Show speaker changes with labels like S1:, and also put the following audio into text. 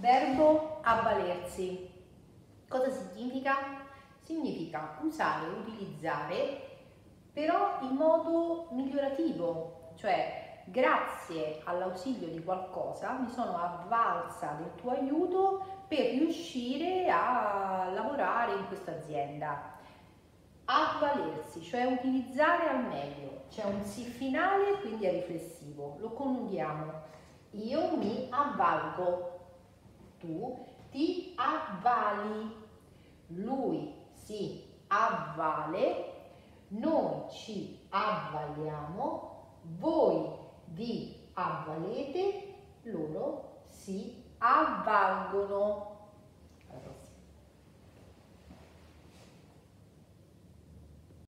S1: verbo avvalersi. Cosa significa? Significa usare, utilizzare, però in modo migliorativo, cioè grazie all'ausilio di qualcosa mi sono avvalsa del tuo aiuto per riuscire a lavorare in questa azienda. Avvalersi, cioè utilizzare al meglio. C'è un sì finale, quindi è riflessivo. Lo coniughiamo. Io mi avvalgo. Tu ti avvali. Lui si avvale. Noi ci avvaliamo. Voi vi avvalete. Loro si avvalgono.